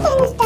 todos os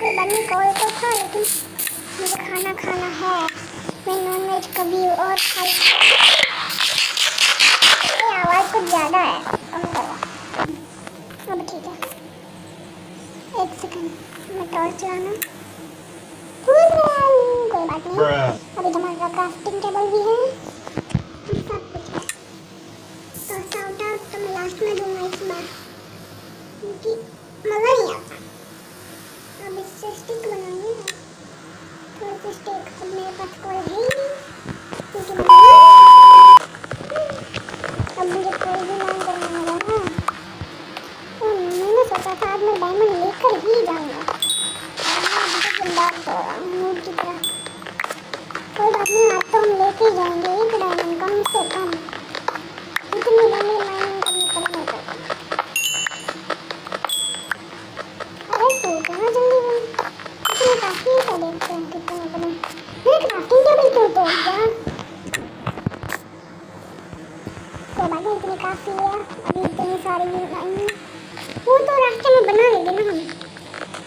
नहीं call तो था लेकिन मुझे खाना खाना है। मैं नॉन वेज कभी और खा ये आवाज़ कुछ ज़्यादा है कम करो। अब ठीक है। एक सेकंड मैं टॉर्च चलाना। कोई बात नहीं। अभी हमारा क्राफ्टिंग टेबल भी है। सब कुछ है। तो साउट आउट तो मैं लास्ट में दूँगा इस बार। क्योंकि मज़ा इससे स्टिक बनाएँगे से स्टिक अब मेरे पास कोई है ही नहीं। क्योंकि अब मुझे कोई भी लर्न करना होगा तो मैंने सोचा था आज मैं डायमंड लेकर ही जाऊँगा। हो हूँ कोई बात नहीं, आज तो हम लेके जाएँगे। एक डायमंड कम से कम। इतनी लंबी दिया कोई बात नहीं इतनी काफ़ी है अभी इतनी सारी लाएँगे वो तो रास्ते में बना लेंगे ना हम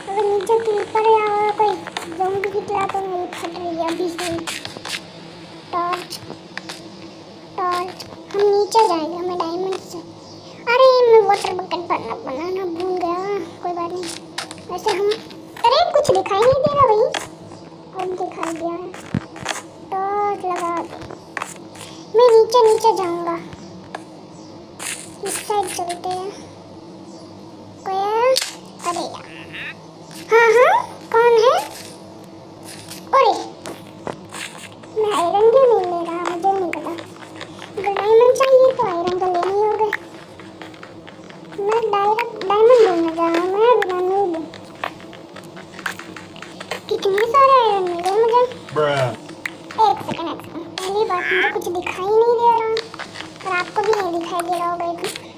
अगर नीचे क्रीपर या कोई की तरह तो मेरी फट रही है अभी से टॉर्च टॉर्च हम नीचे जाएँगे हमें डायमंड से अरे मैं वाटर बकेट भरना बनाना भूल गया कोई बात नहीं वैसे हम अरे कुछ दिखाई नहीं दे रहा भाई अब दिखाई दिया है टॉर्च लगा मैं नीचे नीचे जाऊँगा। इस साइड चलते हैं। कोई? अरे यार। हाँ हाँ? कौन है? दिखाई नहीं दे रहा। और आपको भी नहीं दिखाई दे रहा होगा इतना तो।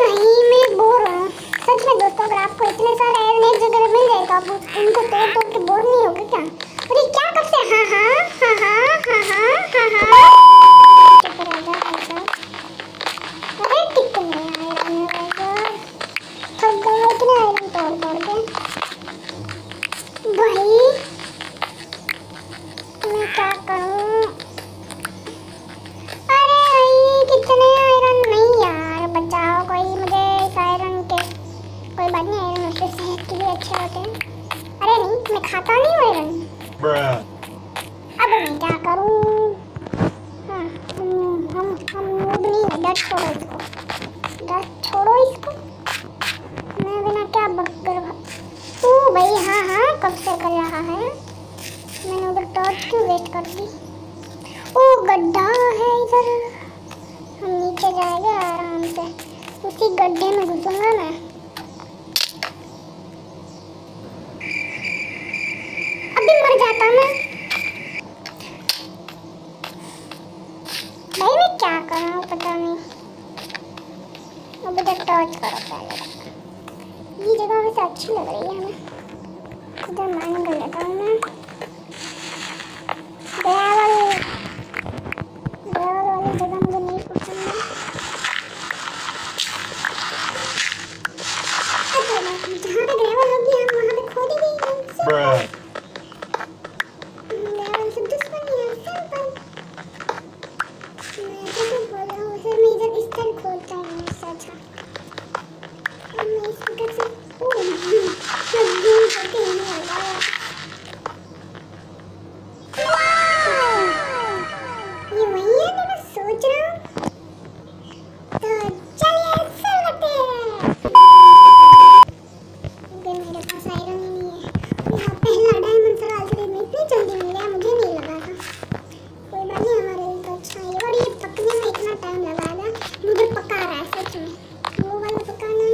भाई, मैं बोर हूँ। सच में दोस्तों, अगर आपको इतने सारे एड एक जगह मिल जाए तो आप उनको तोड़ तोड़ के बोर नहीं होगा क्या? अरे क्या कब से हाँ हाँ हाँ हाँ हाँ हाँ हाँ।, हाँ। मैं खाता नहीं हूँ आयरन Bruh. अब मैं क्या करूँ? हाँ हम हम हम नूब नहीं है डर छोड़ो इसको। डर छोड़ो इसको। मैं बिना क्या बकर ओ भाई हाँ हाँ कब से कर रहा है? मैंने उधर टॉर्च क्यों वेस्ट कर दी? ओ गड्ढा है इधर। हम नीचे जाएँगे आराम से। उसी गड्ढे में घुसूँगा मैं। अभी मैं भाई, मैं क्या कर रहा हूँ पता नहीं। अब इधर टॉर्च करो पहले। ये जगह वैसे अच्छी लग रही है हमें। इधर माइनिंग कर लेता हूँ मैं। ग्रेवल ग्रेवल वाली जगह मुझे नहीं पसंद है। जहाँ पे ग्रेवल होगी, हम वहाँ पे खोदेंगे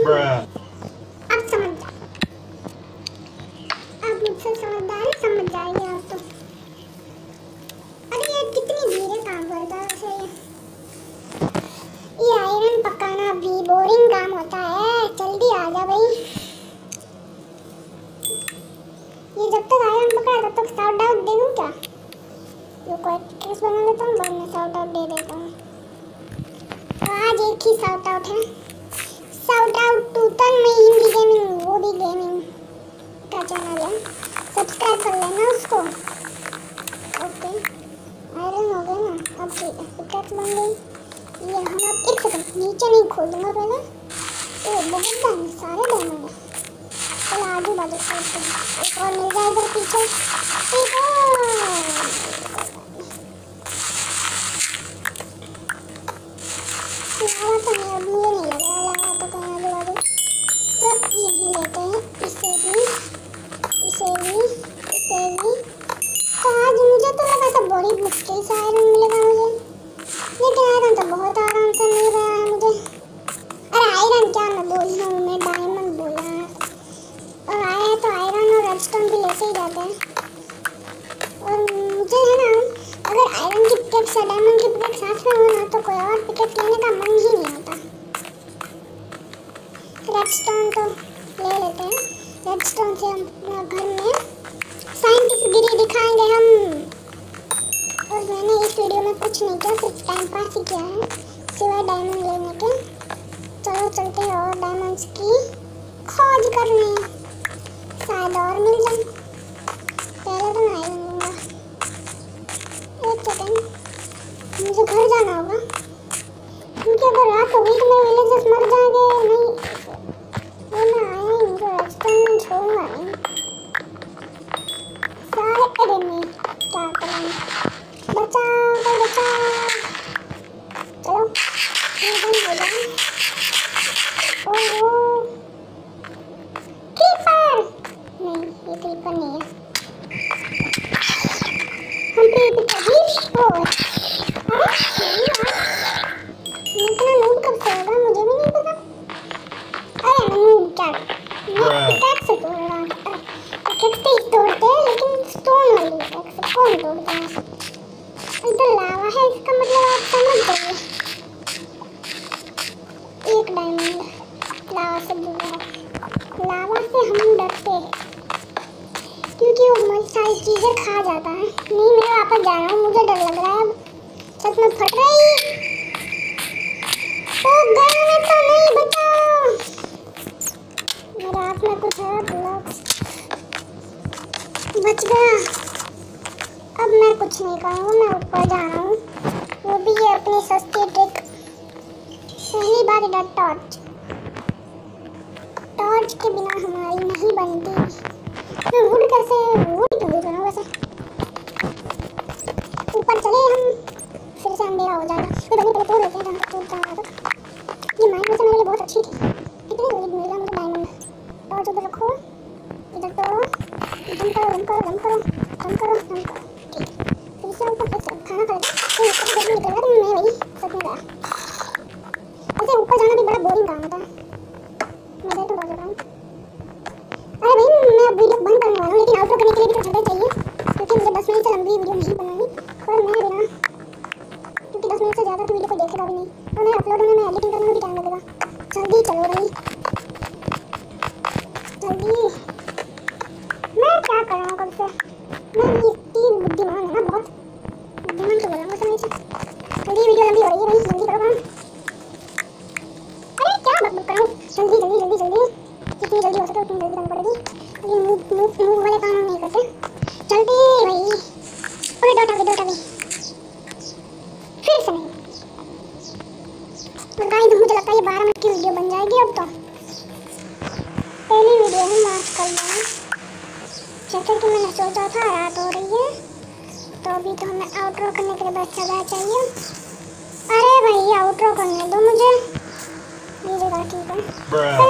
Bruh. अब समझ अब मुझसे समझदार समझ जाएँगे आप तो। अरे ये कितनी धीरे काम करता है वैसे ये। आयरन पकाना भी बोरिंग काम होता है। जल्दी आ जा भाई। ये जब तक आयरन पका तब तक साउट आउट दे दूँ क्या? ये कोई ट्रिक्स बना लेता हूँ, बाद में साउट आउट दे देता हूँ। आज एक ही साउट आउट है। साउट आउट टू तन में हिंदी गेमिंग वो भी गेमिंग का चैनल है। सब्सक्राइब कर लेना उसको। ओके आयरन हो गया ना? अब ठीक है बन गई। ये हम अब एक नीचे नहीं खोल दूँगा पहले बहुत सारे चलो और मिल एक और लावा तो नहीं अब मुझे नहीं लग रहा लावा तो कहीं आजू बाजू तो यही लेते हैं इसे भी इसे भी इसे भी तो आज मुझे तो लगा था बड़ी मुश्किल से आयरन मिलेगा मुझे लेकिन आयरन तो बहुत आराम से मिल रहा है मुझे अरे आयरन क्या मैं बोल रहा हूँ मैं डायमंड बोल रहा हूँ और आया तो आयरन और रेडस्टोन भी लेते ही जाते हैं और मुझे है ना अगर या डायमंड की पिकेक्स साथ में हो, ना तो कोई और पिकेक्स लेने का मन ही नहीं होता। रेडस्टोन तो ले लेते हैं। रेडस्टोन से हम घर में साइंटिस्ट गिरी दिखाएँगे हम। और मैंने इस वीडियो में कुछ नहीं किया, सिर्फ़ टाइम पास ही किया है। सिवाय डायमंड लेने के। चलो चलते हैं और डायमंड्स की खोज करने। शायद और मिल जाए। मुझे घर जाना होगा। क्योंकि अगर रात हो गई तो मेरे विलेजेस मर जाएँगे, नहीं, वो मैं आया ही नहीं तो में छोड़ूँगा नहीं। सारे अरे मैं क्या करूँ? बचा कोई बचा चलो, ये बंद हो जाए ओहो क्रीपर नहीं, ये क्रीपर नहीं है। हम क्रीपर भी ओ अरे नहीं यार इतना नूब कब से होगा मुझे भी नहीं पता अरे मैं नूब क्या मैं पिकैक्स से तोड़ रहा हूँ पिकैक्स से ही तोड़ते हैं लेकिन स्टोन वाली पिकैक्स से कौन तोड़ता है इधर लावा है इसका मतलब आप समझ जाइए एक डायमंड लावा से दूर है लावा से हम डरते हैं क्योंकि वो हमारी सारी चीज़ें खा जाता है नहीं मैं वापस जा रहा हूँ मुझे डर लग रहा है। सच में फट रही ओ, गया मैं तो नहीं बचाओ मेरे हाथ में कुछ है ब्लॉक्स बच गया। अब मैं कुछ नहीं करूँगा मैं ऊपर जा रहा हूँ। वो भी ये अपनी सस्ती ट्रिक पहली बार इधर टॉर्च टॉर्च के बिना हमारी नहीं बनती। मैं वुड कैसे वुड क्यों यूज़ करूँ वैसे ऊपर चले हम फिर से अंधेरा हो जाएगा फिर बनी पहले तोड़ लेते हैं जहाँ तक टूटता रहा था ये माइंड वैसे मेरे लिए बहुत अच्छी थी कितनी जल्दी मिल गया मुझे डायमंड टॉर्च उधर रखो इधर तोड़ो जम करो जम करो जम करो जम करो जम करो ठीक है फिर से ऊपर फिर से खाना खा लेते हैं ऊपर से निकल रहा तो मैं वही सच में गया वैसे ऊपर जाना भी बड़ा बोरिंग काम होता है मैं तो बहुत रहा हूँ। अरे भाई मैं अब वीडियो बंद करने वाला हूँ, लेकिन आउटरो करने के लिए भी तो जगह चाहिए। क्योंकि मुझे दस मिनट से लंबी वीडियो नहीं बनानी और मैं बिना क्योंकि दस मिनट से ज़्यादा तो वीडियो को देखेगा भी नहीं। और मैं अपलोड होने में एडिटिंग करने में भी टाइम लगेगा। जल्दी चलो भाई। जल्दी। मैं क्या कर रहा हूँ कब से? मैं Bruh.